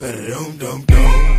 so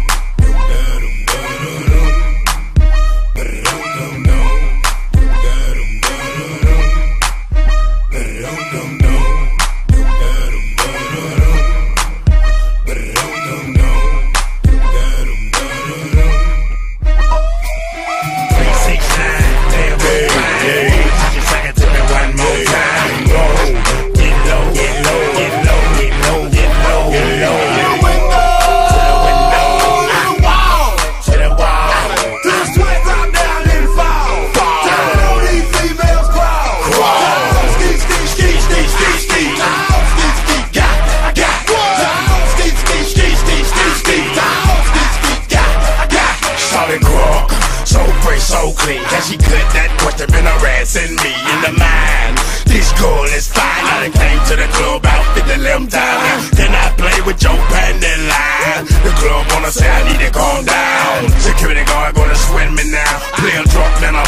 clean. Can she cut that question been harassing me in the mind? This girl is fine. I done came to the club out 50 limb time. Then I play with your panty line. The club wanna say I need to calm down. Security guard gonna swing me now. Play a drunk, then I'm.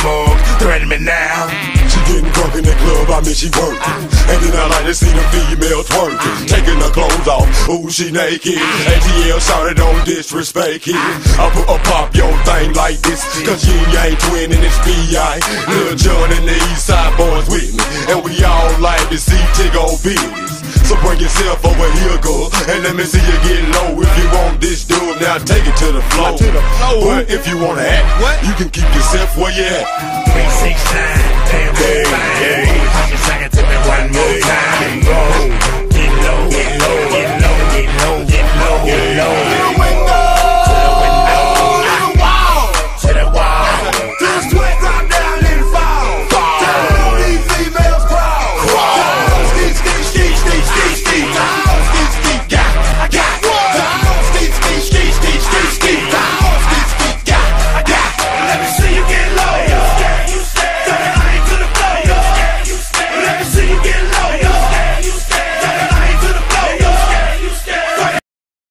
Threaten me now She getting drunk in the club, I mean she working. And then I like to see the female twerking. Taking her clothes off, ooh, she naked. ATL shouted on disrespect it. I put a pop your thing like this, cause you ain't twin and it's B.I. Lil Jon and the East Side Boyz with me. And we all like to see Tiggo business. So bring yourself over here, girl, and let me see you get low. If you want this dude, now take it to the floor. To the floor. But if you wanna act, what? you can keep yourself where you at. Three, six, nine,